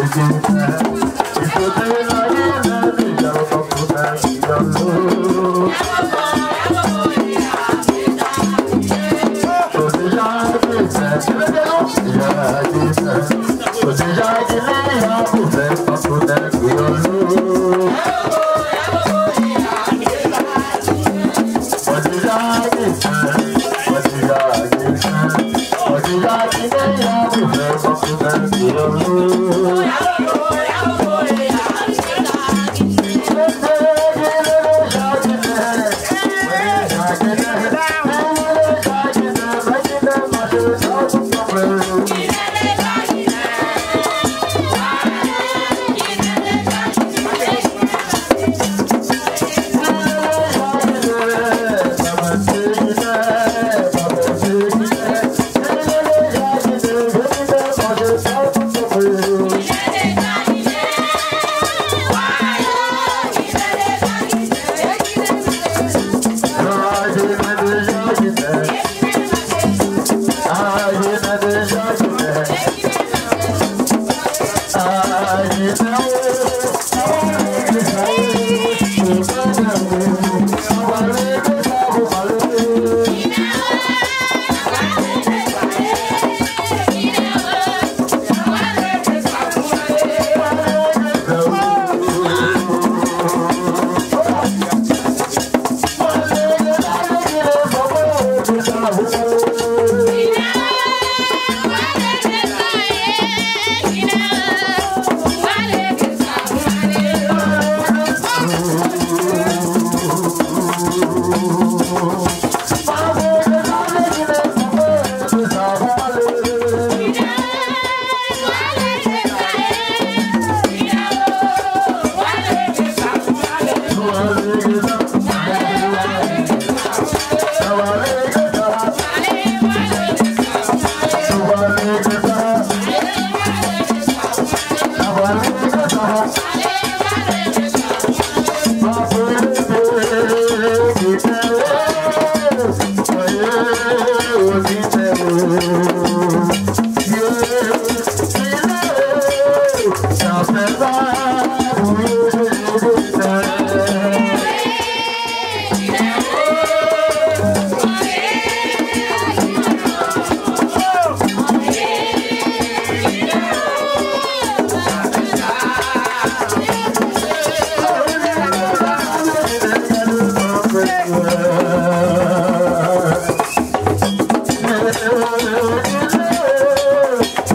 Yeah.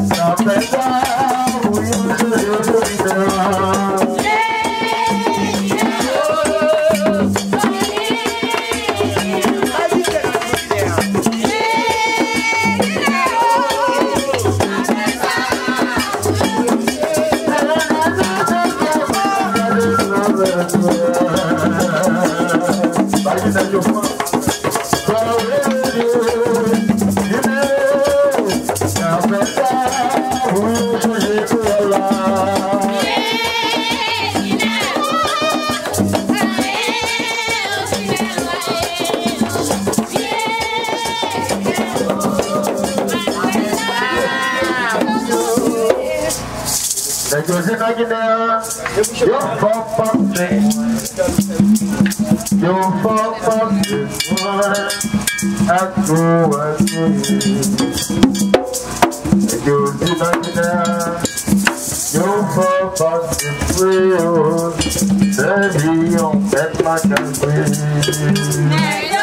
Stop and die. Negozin aginea, yo pop pop yo pop pop, aku aku you did not deny. Your purpose is real. On that my country.